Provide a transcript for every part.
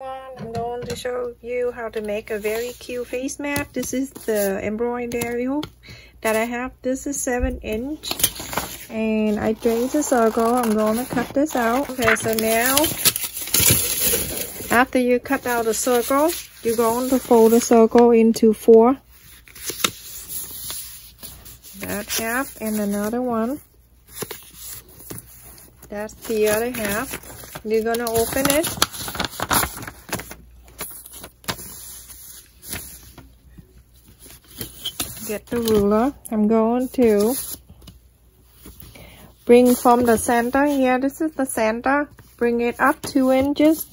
I'm going to show you how to make a very cute face mat. This is the embroidery hoop that I have. This is 7 inch and I traced a circle. I'm going to cut this out. Okay, so now after you cut out the circle, you're going to fold the circle into four. That half and another one. That's the other half. You're gonna open it. Get the ruler. I'm going to bring from the center here. This is the center. Bring it up two inches.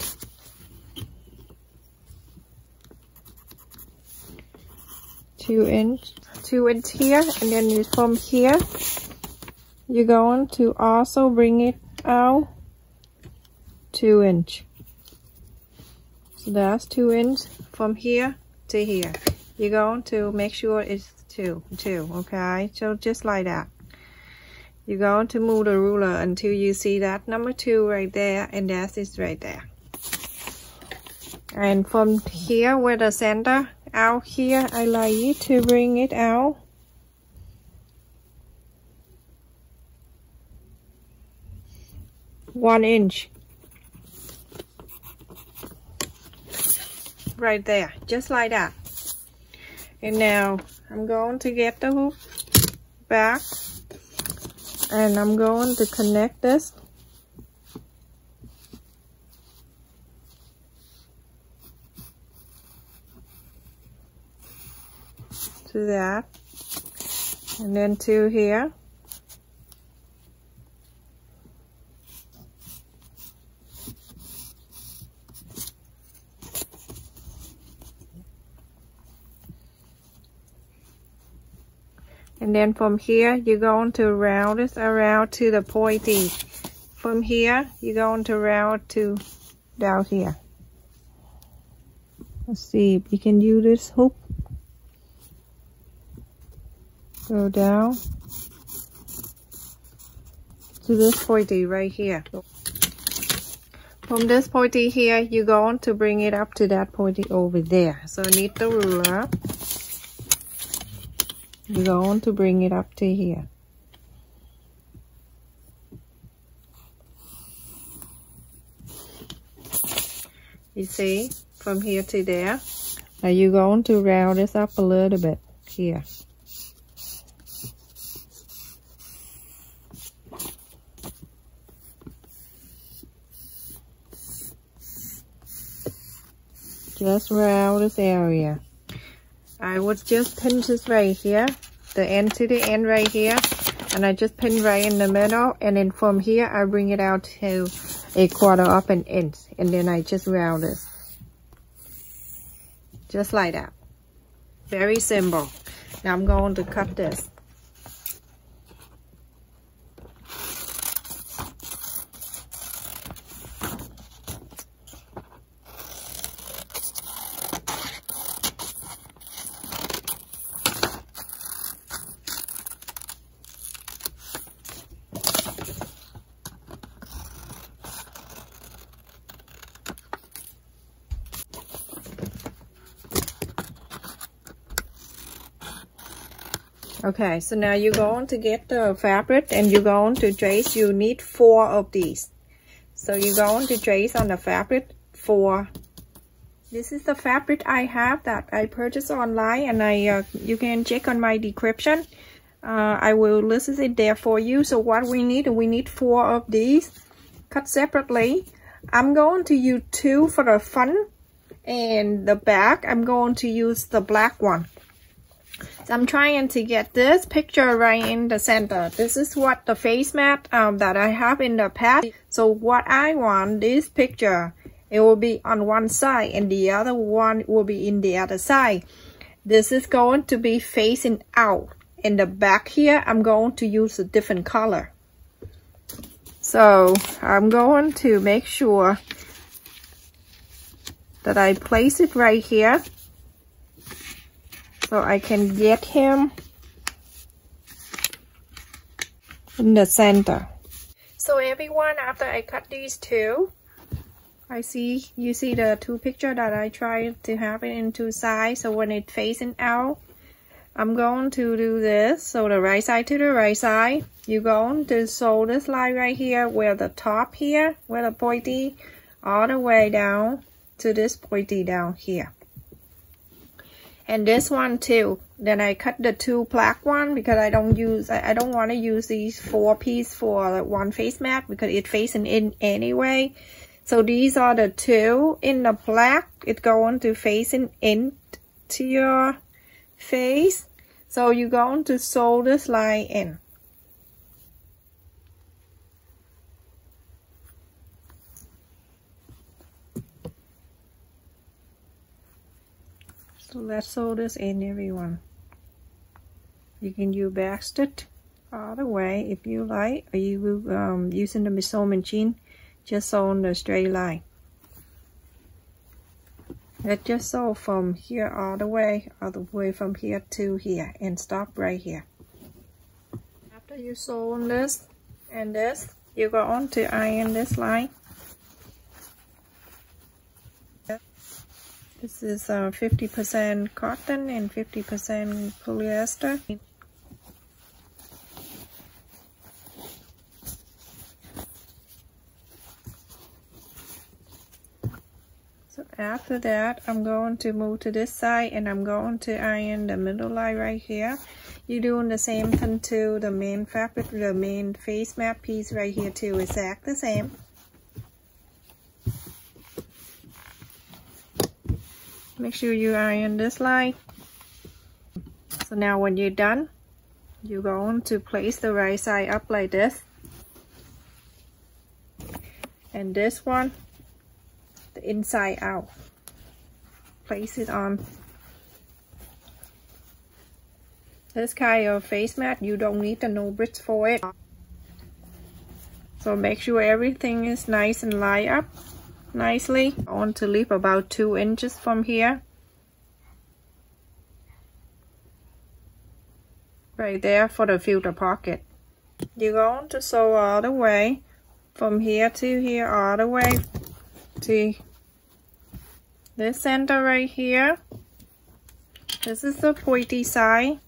Two inch, two inch here, and then from here, you're going to also bring it out two inch so that's two inch from here to here you're going to make sure it's two. Two. Okay. So just like that. You're going to move the ruler until you see that number two right there and that is right there. And from here where the center out here I like you to bring it out. One inch. Right there. Just like that and now I'm going to get the hoop back. And I'm going to connect this. To that. And then to here and then from here you're going to round this around to the pointy from here you're going to round to down here. Let's see if you can use this hook go down to this pointy right here. From this pointy here you're going to bring it up to that pointy over there. So need the ruler you're going to bring it up to here. You see, from here to there. Now you're going to round this up a little bit here. Just round this area. I would just pinch this right here, the end to the end right here, and I just pin right in the middle, and then from here I bring it out to a quarter of an inch, and then I just round this. Just like that. Very simple. Now I'm going to cut this. Okay, so now you're going to get the fabric and you're going to trace. You need four of these. So you're going to trace on the fabric four. This is the fabric I have that I purchased online and I uh, you can check on my description. Uh, I will list it there for you. So what we need, we need four of these cut separately. I'm going to use two for the front and the back. I'm going to use the black one. So I'm trying to get this picture right in the center. This is what the face map um, that I have in the past. So what I want, this picture, it will be on one side and the other one will be in the other side. This is going to be facing out. In the back here, I'm going to use a different color. So I'm going to make sure that I place it right here so I can get him in the center. So everyone, after I cut these two, I see, you see the two picture that I tried to have it in two sides. So when it facing out, I'm going to do this. So the right side to the right side. You're going to sew this line right here where the top here, where the pointy, all the way down to this pointy down here. And this one too. Then I cut the two black one because I don't use, I, I don't want to use these four piece for one face mat because it facing in anyway. So these are the two in the black. It's going to facing into your face. So you're going to sew this line in. So let's sew this in everyone. You can use backstitch all the way if you like, or you um, using the sewing machine just on the straight line. Let's just sew from here all the way, all the way from here to here and stop right here. After you sew on this and this, you go on to iron this line. This is 50% uh, cotton and 50% polyester. So after that I'm going to move to this side and I'm going to iron the middle line right here you're doing the same thing to the main fabric the main face map piece right here too exact the same make sure you iron this line so now when you're done you're going to place the right side up like this and this one the inside out. Place it on. This kind of face mat, you don't need the no bridge for it. So make sure everything is nice and lined up nicely. I want to leave about two inches from here. Right there for the filter pocket. You're going to sew all the way from here to here all the way to this center right here this is the pointy side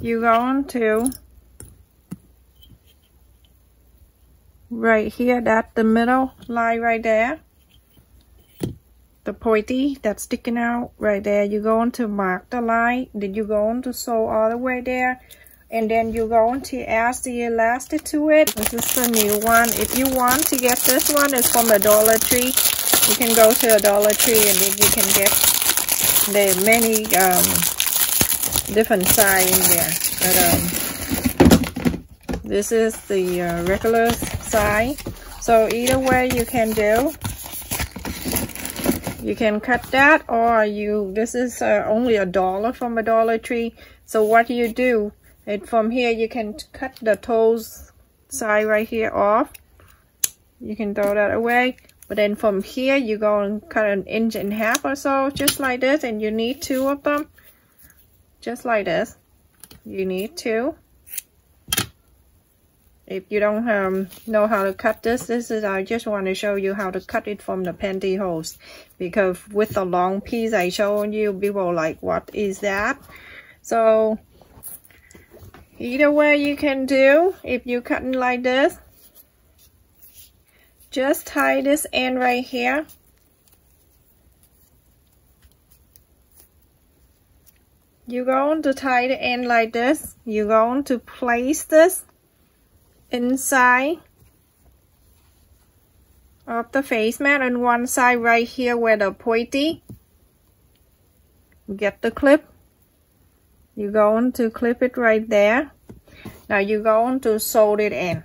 you're going to right here that the middle line right there the pointy that's sticking out right there. You're going to mark the line then you're going to sew all the way there and then you're going to add the elastic to it. This is the new one. If you want to get this one it's from the dollar tree. You can go to a dollar tree and then you can get the many um, different size in there. But um, this is the uh, regular size so either way you can do you can cut that or you this is uh, only a dollar from a dollar tree. So what do you do? And from here you can cut the toes side right here off. You can throw that away. But then from here you go and cut an inch and a half or so just like this and you need two of them. Just like this. You need two if you don't um, know how to cut this this is I just want to show you how to cut it from the pantyhose because with the long piece I showed you people like what is that so Either way you can do if you cutting like this. Just tie this end right here. You're going to tie the end like this. You're going to place this inside of the face mat and one side right here where the pointy. Get the clip. You're going to clip it right there. Now you're going to sew it in.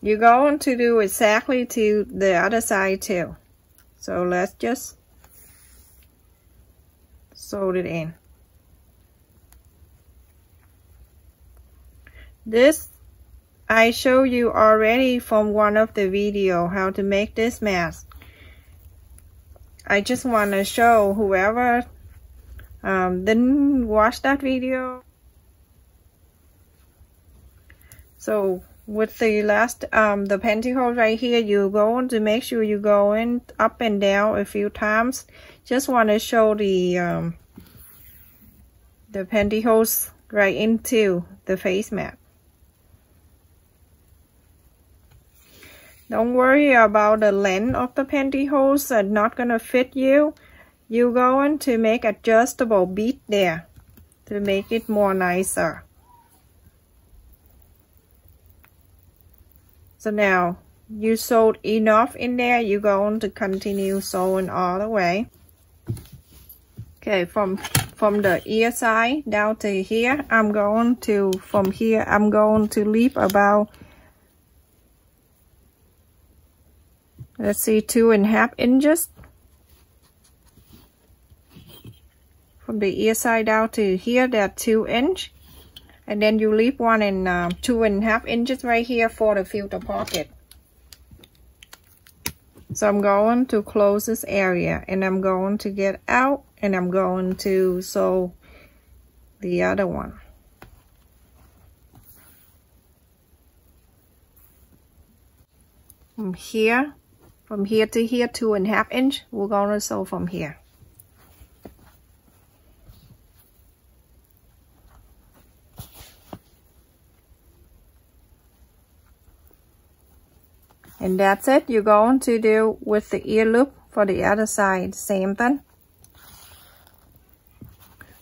You're going to do exactly to the other side too. So let's just sew it in. This I show you already from one of the video how to make this mask. I just want to show whoever um, then watch that video. So with the last um the pantyhose right here you're going to make sure you go in up and down a few times. Just want to show the um the pantyhose right into the face mat don't worry about the length of the pantyhose and not gonna fit you you're going to make adjustable bead there to make it more nicer So now you sewed enough in there, you're going to continue sewing all the way. Okay, from from the ear side down to here, I'm going to, from here, I'm going to leave about, let's see, two and a half inches. From the ear side down to here, that's two inch. And then you leave one and uh, two and a half inches right here for the filter pocket. So I'm going to close this area and I'm going to get out and I'm going to sew the other one. From here from here to here two and a half inch. We're going to sew from here. And that's it. You're going to do with the ear loop for the other side. Same thing.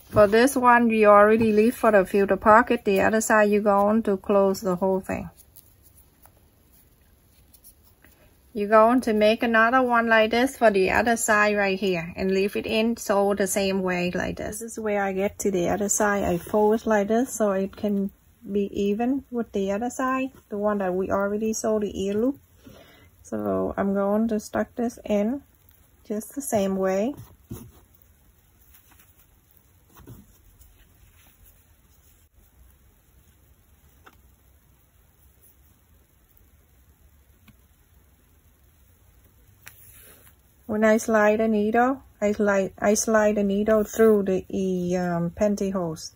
For this one you already leave for the filter pocket. The other side you're going to close the whole thing you're going to make another one like this for the other side right here and leave it in so the same way like this. This is where I get to the other side. I fold it like this so it can be even with the other side, the one that we already sewed the ear loop. So I'm going to stuck this in just the same way. When I slide the needle, I slide, I slide the needle through the um, pantyhose.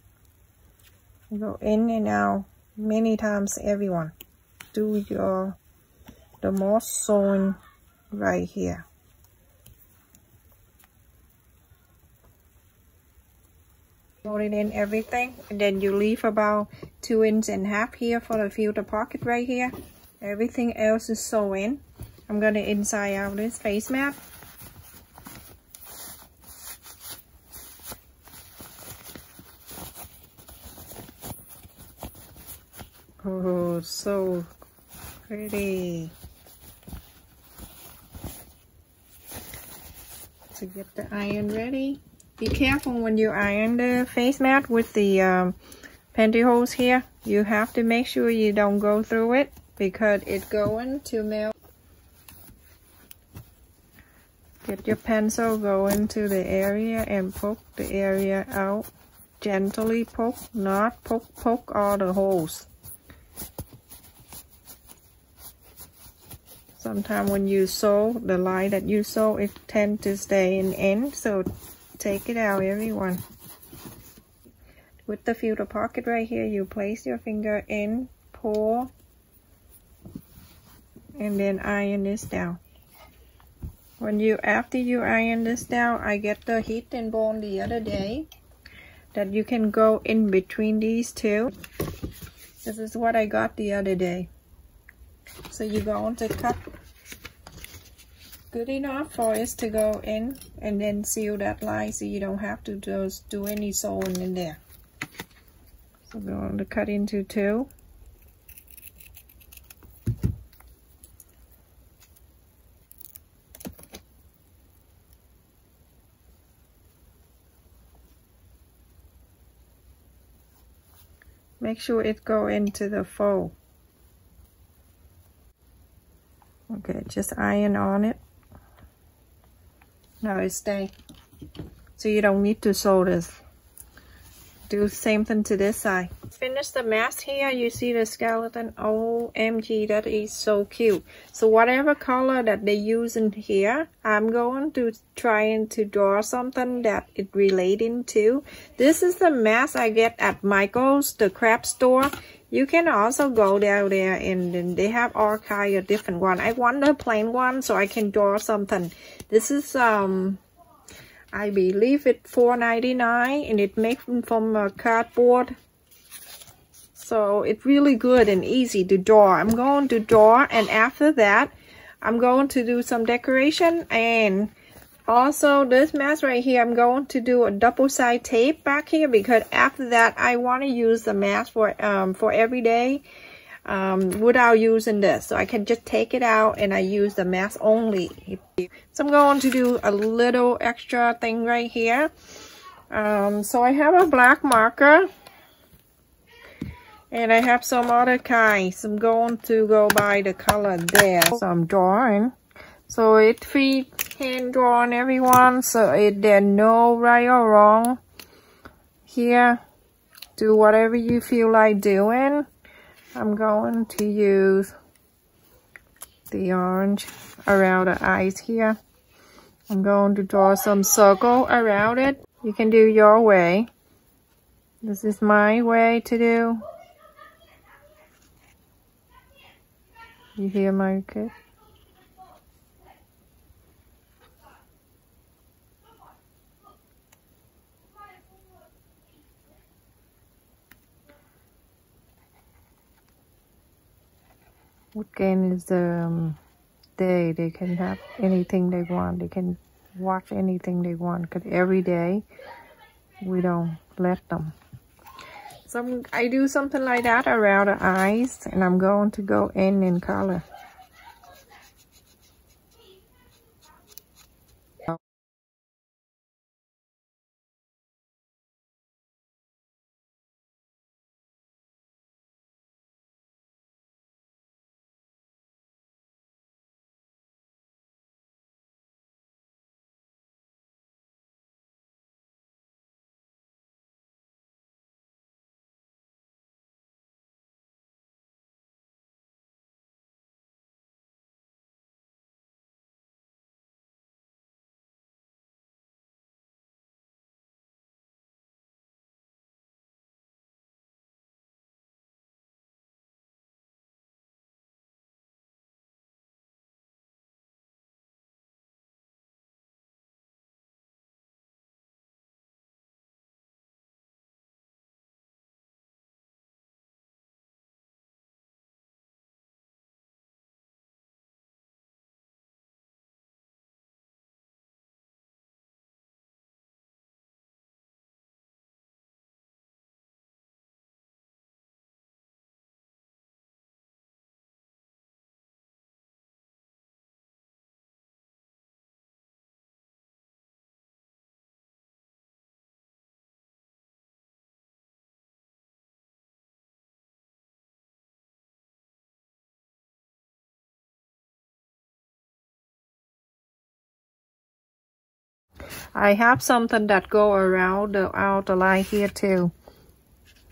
Go in and out many times, everyone. Do your the moss sewing right here. Put it in everything and then you leave about two inch and a half here for the filter pocket right here. Everything else is sewn I'm gonna inside out this face mat. Oh, so pretty. to get the iron ready. Be careful when you iron the face mat with the um, pantyhose here. You have to make sure you don't go through it because it's going to melt. Get your pencil, go into the area and poke the area out. Gently poke, not poke, poke all the holes. Sometimes when you sew, the line that you sew, it tend to stay in end, so take it out, everyone. With the filter pocket right here, you place your finger in, pull, and then iron this down. When you, after you iron this down, I get the Heat n Bond the other day that you can go in between these two. This is what I got the other day. So you're going to cut good enough for it to go in and then seal that line so you don't have to just do any sewing in there. So we're going to cut into two. Make sure it go into the fold. Okay, just iron on it. Now it's stay. So you don't need to sew this. Do same thing to this side. Finish the mask here. You see the skeleton. OMG, that is so cute. So whatever color that they use in here, I'm going to try to draw something that it relating to. This is the mask I get at Michael's, the craft store. You can also go down there and they have all kind of different one. I want the plain one so I can draw something. This is um I believe it $4.99 and it made from uh, cardboard. So it's really good and easy to draw. I'm going to draw and after that I'm going to do some decoration and also this mask right here I'm going to do a double side tape back here because after that I want to use the mask for um for every day um without using this so I can just take it out and I use the mask only so I'm going to do a little extra thing right here um so I have a black marker and I have some other kinds I'm going to go by the color there so I'm drawing so it free hand drawn everyone. So it there no right or wrong here. Do whatever you feel like doing. I'm going to use the orange around the eyes here. I'm going to draw some circle around it. You can do your way. This is my way to do. You hear my kid? Weekend is the um, day they can have anything they want. They can watch anything they want because every day we don't let them. So I do something like that around the eyes and I'm going to go in in color. I have something that go around the outer line here too.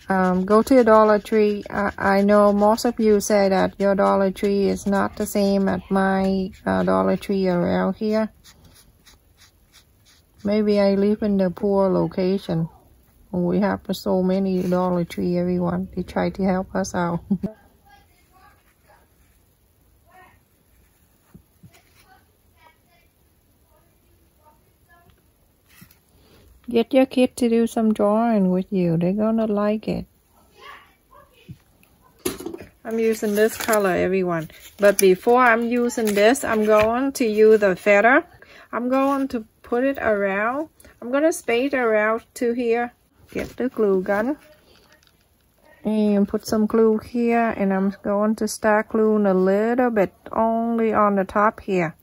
Um, go to a Dollar Tree. I, I, know most of you say that your Dollar Tree is not the same at my uh, Dollar Tree around here. Maybe I live in the poor location. We have so many Dollar Tree, everyone. They try to help us out. Get your kid to do some drawing with you. They're gonna like it. I'm using this color, everyone. But before I'm using this, I'm going to use the feather. I'm going to put it around. I'm gonna spade around to here. Get the glue gun. And put some glue here. And I'm going to start gluing a little bit only on the top here.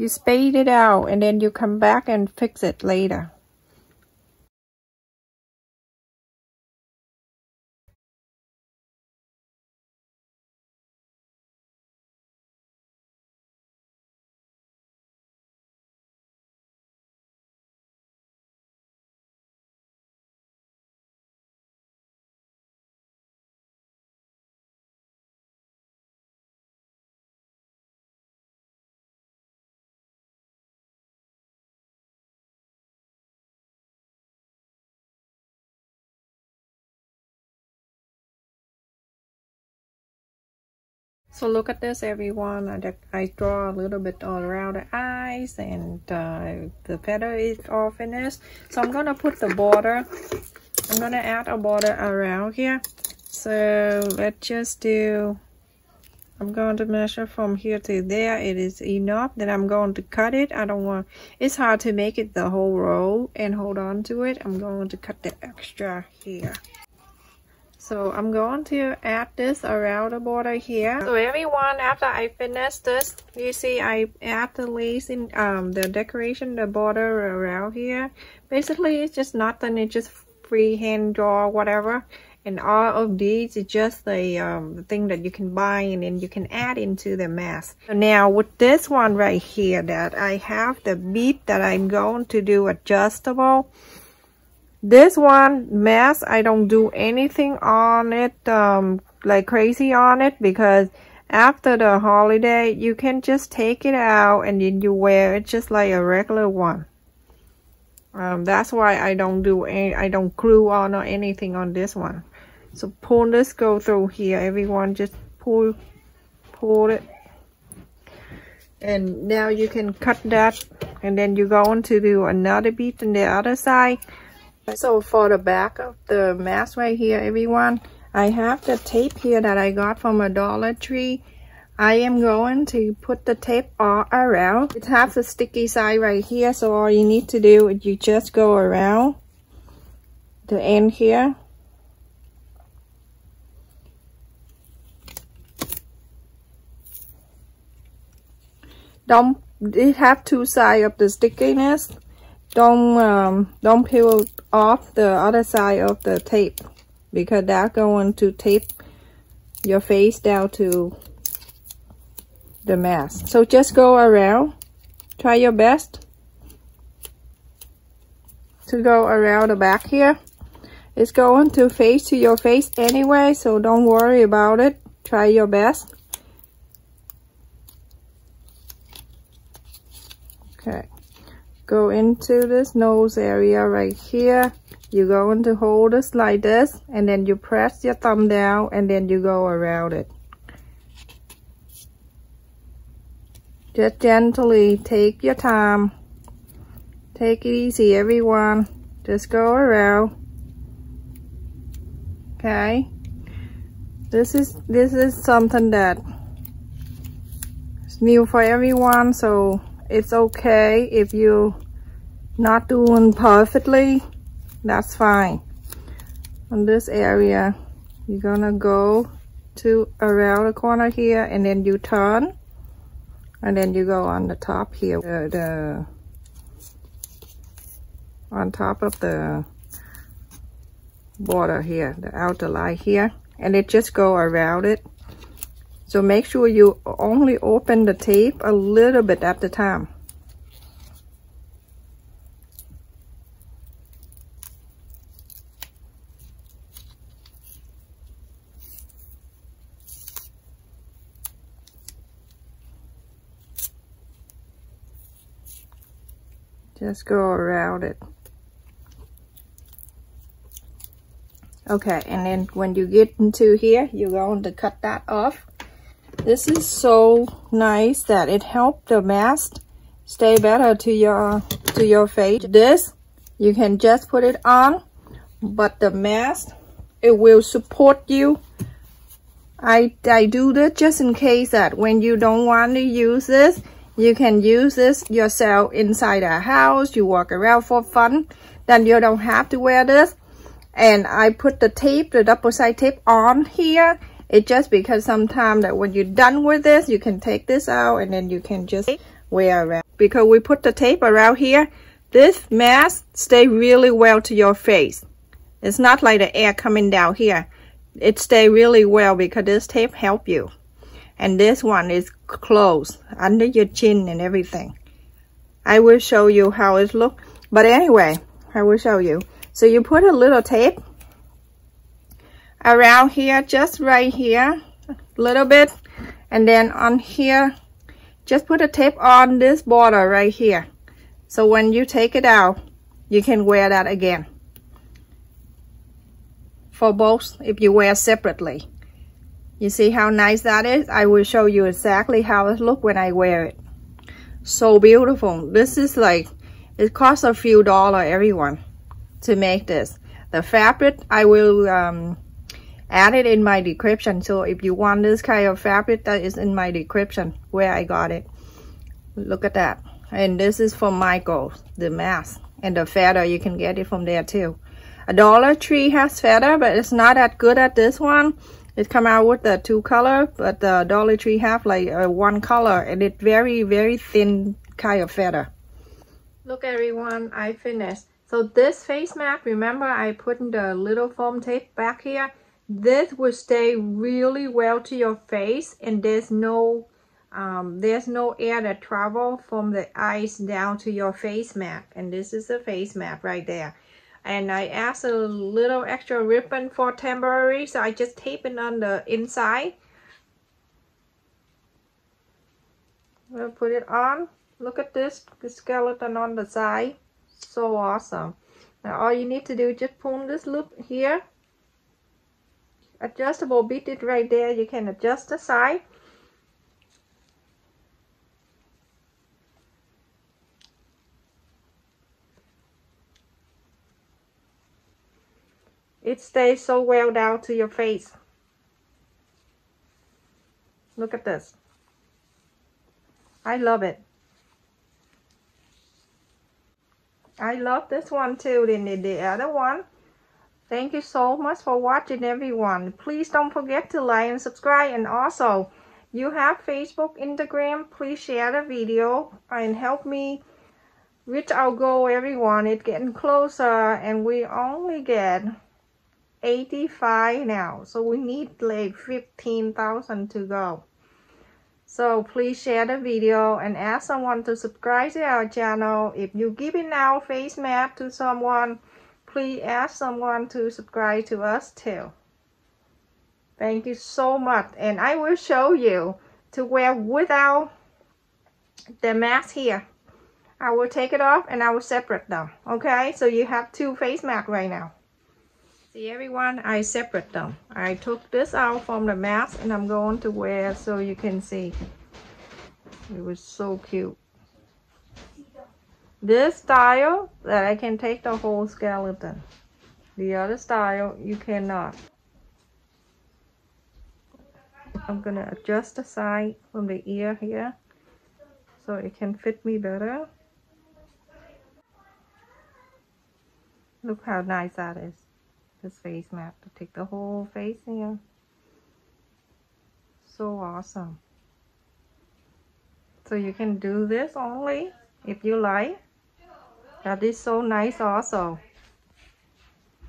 You spade it out and then you come back and fix it later. So look at this everyone. I, I draw a little bit all around the eyes and uh, the feather is all finished. So I'm gonna put the border. I'm gonna add a border around here. So let's just do I'm going to measure from here to there. It is enough. Then I'm going to cut it. I don't want, it's hard to make it the whole row and hold on to it. I'm going to cut the extra here. So I'm going to add this around the border here. So everyone, after I finish this, you see I add the lace in um, the decoration, the border around here. Basically, it's just nothing. It's just freehand draw, whatever and all of these is just the, um, thing that you can buy and then you can add into the mask. So now with this one right here that I have the bead that I'm going to do adjustable. This one mask I don't do anything on it um, like crazy on it because after the holiday you can just take it out and then you wear it just like a regular one. Um, that's why I don't do any, I don't glue on or anything on this one. So pull this go through here, everyone. Just pull, pull it. And now you can cut that. And then you're going to do another bead on the other side. So for the back of the mask right here, everyone, I have the tape here that I got from a Dollar Tree. I am going to put the tape all around. It has a sticky side right here, so all you need to do is you just go around the end here don't it have two sides of the stickiness don't um, don't peel off the other side of the tape because that's going to tape your face down to the mask. So just go around. Try your best to go around the back here. It's going to face to your face anyway so don't worry about it. Try your best. Okay, go into this nose area right here. You're going to hold it like this and then you press your thumb down and then you go around it. Just gently take your time. Take it easy everyone. Just go around. Okay. This is this is something that is new for everyone so it's okay if you not doing perfectly that's fine. On this area you're gonna go to around the corner here and then you turn and then you go on the top here the, the on top of the border here the outer line here and it just go around it so make sure you only open the tape a little bit at the time. Just go around it. Okay, and then when you get into here, you're going to cut that off. This is so nice that it helped the mask stay better to your to your face. This you can just put it on, but the mask it will support you. I I do this just in case that when you don't want to use this, you can use this yourself inside a house. You walk around for fun, then you don't have to wear this. And I put the tape, the double side tape on here it's just because sometimes that when you're done with this, you can take this out and then you can just wear around. Because we put the tape around here, this mask stay really well to your face. It's not like the air coming down here. It stay really well because this tape help you. And this one is closed under your chin and everything. I will show you how it look. But anyway, I will show you. So you put a little tape around here just right here a little bit and then on here just put a tape on this border right here so when you take it out you can wear that again for both if you wear separately You see how nice that is? I will show you exactly how it look when I wear it. So beautiful. This is like, it costs a few dollar everyone to make this. The fabric, I will um, add it in my description. So if you want this kind of fabric, that is in my description where I got it. Look at that. And this is from Michael, the mask. And the feather, you can get it from there too. A Dollar Tree has feather, but it's not that good at this one. It come out with the two color, but the Dollar Tree have like one color, and it very, very thin kind of feather. Look everyone, I finished. So this face mask, remember I put in the little foam tape back here? This will stay really well to your face and there's no um, there's no air that travel from the eyes down to your face mask. And this is the face mask right there. And I asked a little extra ribbon for temporary, so I just tape it on the inside. We'll put it on. Look at this, the skeleton on the side. So awesome. Now all you need to do is just pull this loop here. Adjustable beat it right there. You can adjust the side. It stays so well down to your face. Look at this. I love it. I love this one too than the other one. Thank you so much for watching everyone. Please don't forget to like and subscribe and also you have Facebook, Instagram, please share the video and help me reach our goal everyone. It's getting closer and we only get 85 now. So we need like 15,000 to go. So please share the video and ask someone to subscribe to our channel. If you giving out face mask to someone, please ask someone to subscribe to us too. Thank you so much. And I will show you to wear without the mask here. I will take it off and I will separate them. Okay, so you have two face masks right now. See everyone, I separate them. I took this out from the mask and I'm going to wear so you can see. It was so cute. This style that I can take the whole skeleton. The other style you cannot. I'm gonna adjust the side from the ear here so it can fit me better. Look how nice that is this face map to take the whole face here. So awesome. So you can do this only if you like. That is so nice also.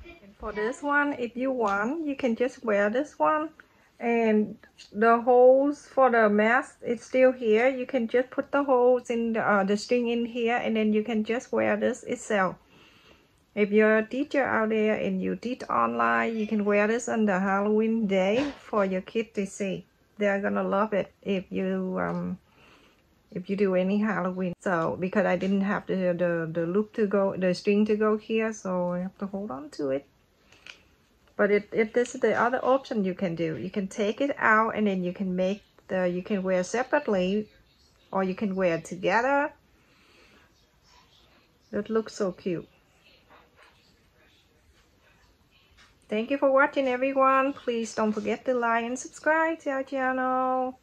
And for this one, if you want, you can just wear this one. And the holes for the mask is still here. You can just put the holes in the, uh, the string in here and then you can just wear this itself. If you're a teacher out there and you teach online, you can wear this on the Halloween day for your kids to see. They're gonna love it if you um, if you do any Halloween. So because I didn't have the, the, the loop to go, the string to go here, so I have to hold on to it. But it, it this is the other option you can do. You can take it out and then you can make the, you can wear separately or you can wear together. It looks so cute. Thank you for watching everyone. Please don't forget to like and subscribe to our channel.